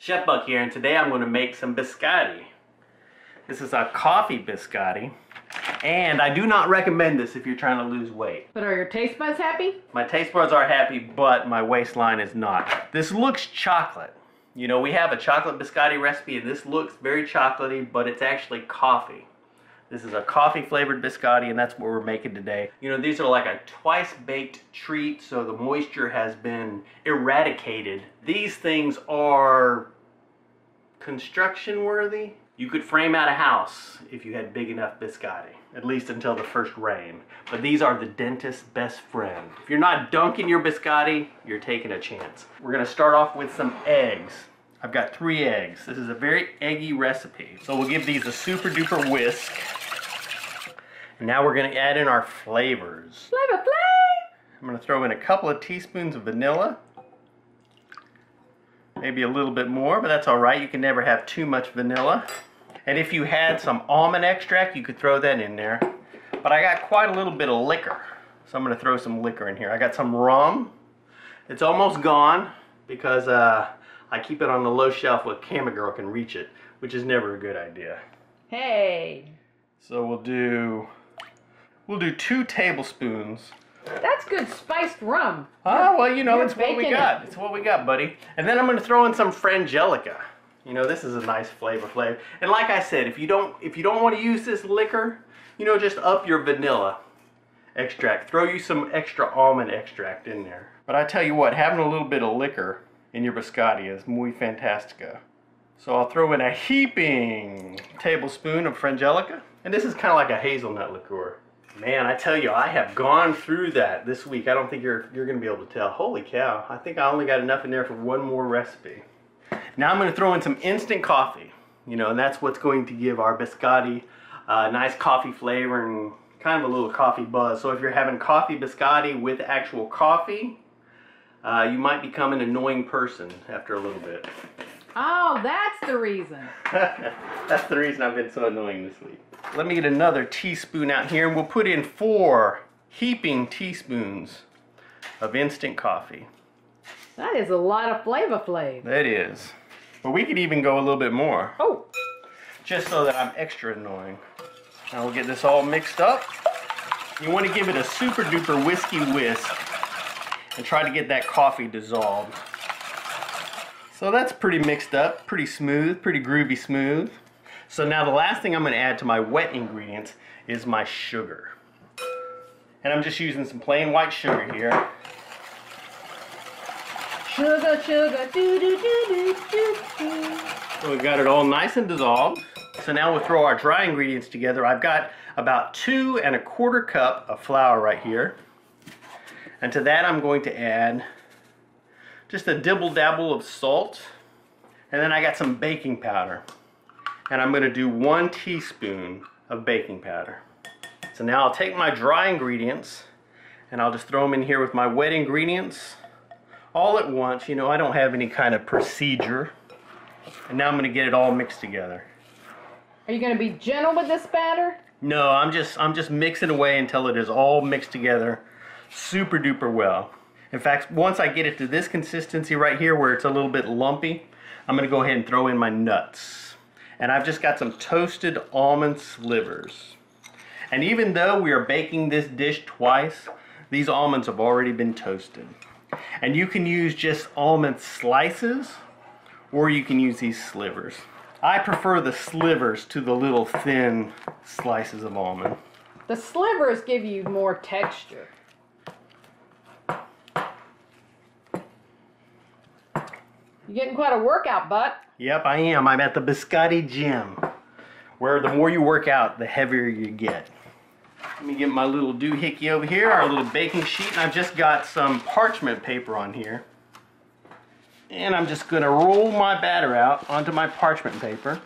Chef Buck here, and today I'm going to make some biscotti. This is a coffee biscotti, and I do not recommend this if you're trying to lose weight. But are your taste buds happy? My taste buds are happy, but my waistline is not. This looks chocolate. You know, we have a chocolate biscotti recipe, and this looks very chocolatey, but it's actually coffee. This is a coffee flavored biscotti, and that's what we're making today. You know, these are like a twice baked treat, so the moisture has been eradicated. These things are construction worthy. You could frame out a house if you had big enough biscotti, at least until the first rain. But these are the dentist's best friend. If you're not dunking your biscotti, you're taking a chance. We're gonna start off with some eggs. I've got three eggs. This is a very eggy recipe. So we'll give these a super duper whisk. And now we're gonna add in our flavors. Flavor Flav! I'm gonna throw in a couple of teaspoons of vanilla. Maybe a little bit more, but that's all right. You can never have too much vanilla. And if you had some almond extract, you could throw that in there. But I got quite a little bit of liquor. So I'm gonna throw some liquor in here. I got some rum. It's almost gone because uh, I keep it on the low shelf where camera girl can reach it, which is never a good idea. Hey, So we'll do, we'll do two tablespoons. that's good spiced rum. Ah, well, you know, it's what we got. it. It's what we got, buddy. And then I'm gonna throw in some frangelica. You know, this is a nice flavor flavor. And like I said, if you don't, if you don't want to use this liquor, you know, just up your vanilla extract. Throw you some extra almond extract in there. But I tell you what, having a little bit of liquor in your biscotti is muy fantastica. So I'll throw in a heaping tablespoon of frangelica. And this is kind of like a hazelnut liqueur. Man, I tell you, I have gone through that this week. I don't think you're you're gonna be able to tell. Holy cow! I think I only got enough in there for one more recipe. Now I'm gonna throw in some instant coffee. You know, and that's what's going to give our biscotti a nice coffee flavor and kind of a little coffee buzz. So if you're having coffee biscotti with actual coffee, uh, you might become an annoying person after a little bit. Oh, that's the reason. That's the reason I've been so annoying this week. Let me get another teaspoon out here and we'll put in four heaping teaspoons of instant coffee. That is a lot of Flavor Flav. That is. But we could even go a little bit more, Oh, just so that I'm extra annoying. Now we'll get this all mixed up. You want to give it a super duper whiskey whisk and try to get that coffee dissolved. So that's pretty mixed up, pretty smooth, pretty groovy smooth. So now the last thing I'm going to add to my wet ingredients is my sugar. And I'm just using some plain white sugar here. sugar, sugar, do do do do do do. So we've got it all nice and dissolved. So now we'll throw our dry ingredients together. I've got about two and a quarter cup of flour right here. And to that I'm going to add just a dibble dabble of salt. And then I got some baking powder. And I'm gonna do one teaspoon of baking powder. So now I'll take my dry ingredients and I'll just throw them in here with my wet ingredients all at once. You know, I don't have any kind of procedure. And now I'm gonna get it all mixed together. Are you going to be gentle with this batter? No, I'm just I'm just mixing away until it is all mixed together super duper well. In fact, once I get it to this consistency right here where it's a little bit lumpy, I'm gonna go ahead and throw in my nuts. And I've just got some toasted almond slivers. And even though we are baking this dish twice, these almonds have already been toasted. And you can use just almond slices or you can use these slivers. I prefer the slivers to the little thin slices of almond. The slivers give you more texture. You're getting quite a workout, Buck. Yep, I am. I'm at the Biscotti Gym, where the more you work out, the heavier you get. Let me get my little doohickey over here, our little baking sheet, and I've just got some parchment paper on here. And I'm just going to roll my batter out onto my parchment paper.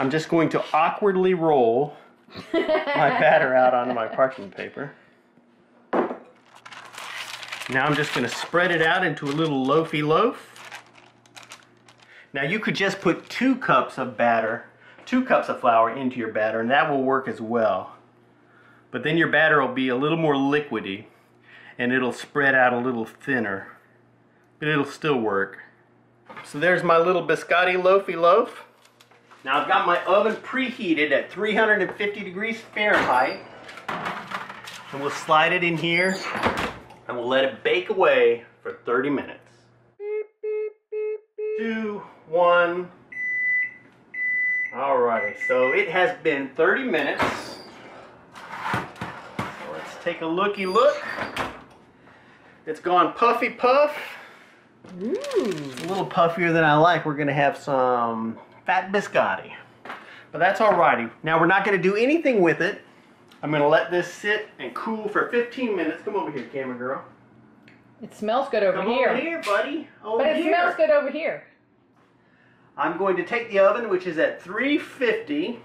I'm just going to awkwardly roll my batter out onto my parchment paper. Now I'm just going to spread it out into a little loafy loaf. Now you could just put two cups of batter, two cups of flour into your batter and that will work as well. But then your batter will be a little more liquidy and it'll spread out a little thinner. But it'll still work. So there's my little biscotti loafy loaf. Now I've got my oven preheated at 350 degrees Fahrenheit. And we'll slide it in here and we'll let it bake away for 30 minutes. Two, one. Alrighty, so it has been 30 minutes. So let's take a looky look. It's gone puffy puff. Ooh. It's a little puffier than I like. We're gonna have some fat biscotti. But that's alrighty. Now we're not gonna do anything with it. I'm gonna let this sit and cool for 15 minutes. Come over here, camera girl. It smells good over Come here. over here, buddy. Over But it here. smells good over here. I'm going to take the oven, which is at 350,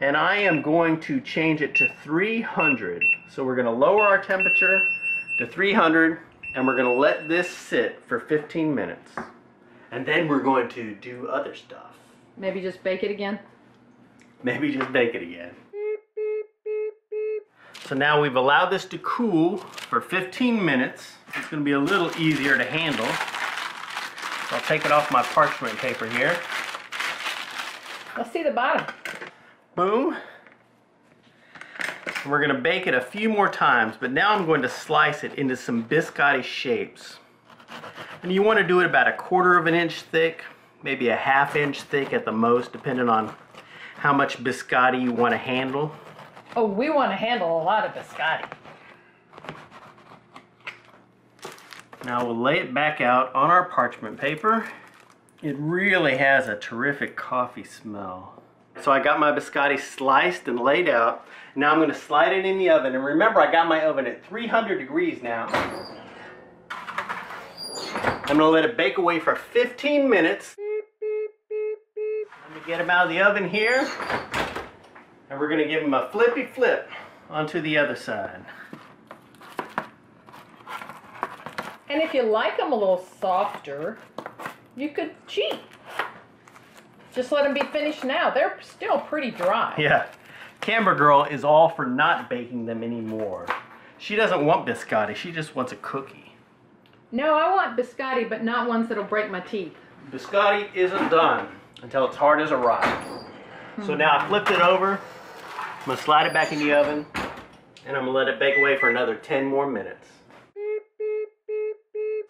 and I am going to change it to 300. So we're going to lower our temperature to 300, and we're going to let this sit for 15 minutes. And then we're going to do other stuff. Maybe just bake it again. Maybe just bake it again. So now we've allowed this to cool for 15 minutes. It's going to be a little easier to handle. So I'll take it off my parchment paper here. Let's see the bottom. Boom. And We're going to bake it a few more times, but now I'm going to slice it into some biscotti shapes. And you want to do it about a quarter of an inch thick, maybe a half inch thick at the most, depending on how much biscotti you want to handle. Oh, we want to handle a lot of biscotti. Now we'll lay it back out on our parchment paper. It really has a terrific coffee smell. So I got my biscotti sliced and laid out. Now I'm going to slide it in the oven. And remember, I got my oven at 300 degrees now. I'm going to let it bake away for 15 minutes. Let me get them out of the oven here. And we're going to give them a flippy flip onto the other side. And if you like them a little softer, you could cheat. Just let them be finished now. They're still pretty dry. Yeah. Camera Girl is all for not baking them anymore. She doesn't want biscotti, she just wants a cookie. No, I want biscotti, but not ones that'll break my teeth. Biscotti isn't done until it's hard as a rock. So now I flipped it over. I'm gonna slide it back in the oven and I'm gonna let it bake away for another 10 more minutes.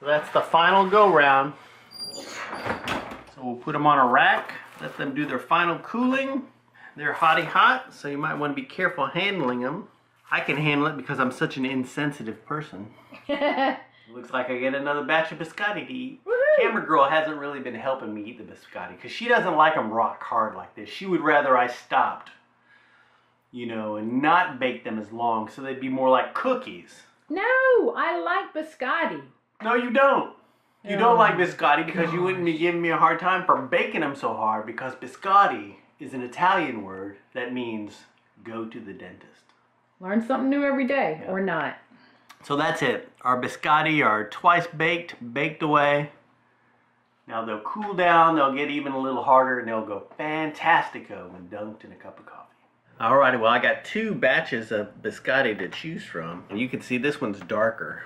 So that's the final go round. So we'll put them on a rack, let them do their final cooling. They're hotty hot, so you might want to be careful handling them. I can handle it because I'm such an insensitive person. Looks like I get another batch of biscotti to eat. Camera Girl hasn't really been helping me eat the biscotti because she doesn't like them rock hard like this. She would rather I stopped, you know, and not bake them as long so they'd be more like cookies. no, I like biscotti. No, you don't. You No. don't like um, biscotti because you wouldn't be giving me a hard time for baking them so hard because biscotti is an Italian word that means go to the dentist. Learn something new every day, Yeah. or not. So that's it. Our biscotti are twice baked, baked away. Now they'll cool down, they'll get even a little harder, and they'll go fantastico when dunked in a cup of coffee. Alrighty, well I got two batches of biscotti to choose from. You can see this one's darker.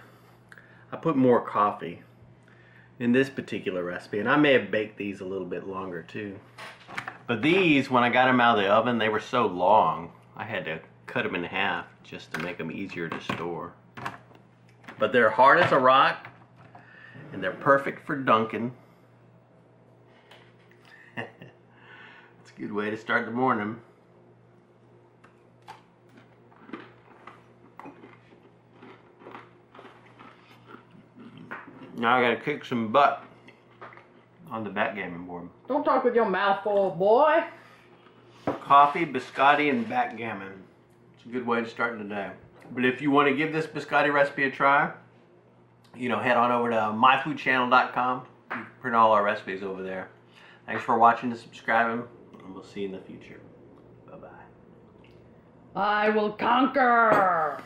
I put more coffee in this particular recipe, and I may have baked these a little bit longer too. But these, when I got them out of the oven, they were so long, I had to cut them in half just to make them easier to store. But they're hard as a rock, and they're perfect for dunking. It's a good way to start the morning. Now I gotta kick some butt on the backgammon board. Don't talk with your mouth full, boy. Coffee, biscotti, and backgammon. It's a good way to start the day. But if you want to give this biscotti recipe a try, you know, head on over to myfoodchannel.com. You can print all our recipes over there. Thanks for watching and subscribing, and we'll see you in the future. Bye bye. I will conquer.